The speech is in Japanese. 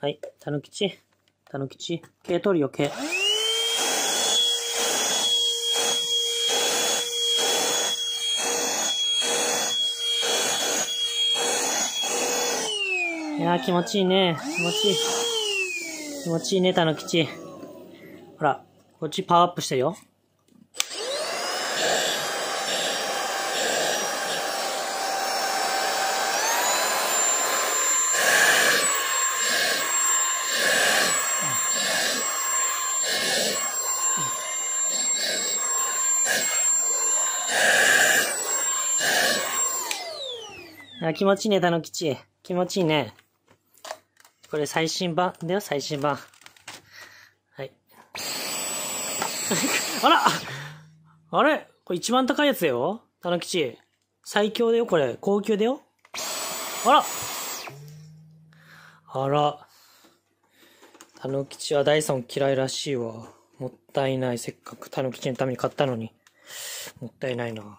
はい、たぬきち。たぬきち。毛取るよ、毛。いやー気持ちいいね。気持ちいい。気持ちいいね、たぬきち。ほら、こっちパワーアップしてるよ。あ気持ちいいね、たぬきち。気持ちいいね。これ最新版だよ、最新版。はい。あらあれ？これ一番高いやつだよたぬきち。最強だよ、これ。高級だよ。あらあら。たぬきちはダイソン嫌いらしいわ。もったいない。せっかくたぬきちのために買ったのに。もったいないな。